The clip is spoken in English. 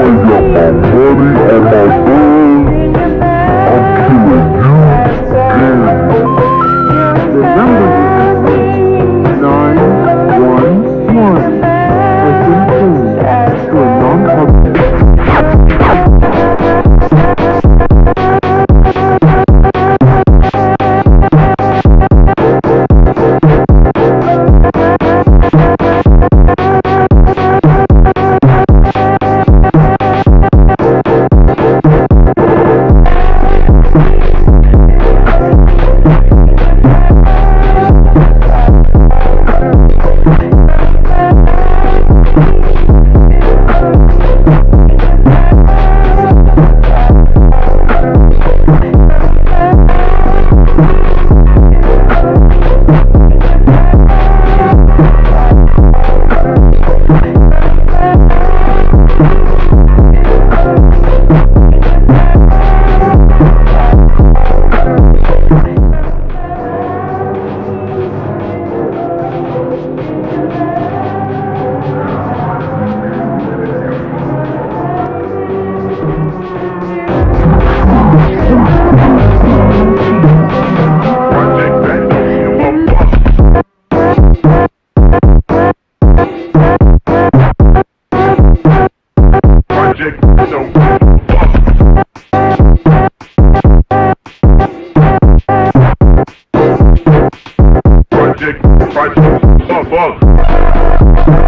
ain't got my money or my bird, Project don't give a fuck. Project, project, fuck, fuck.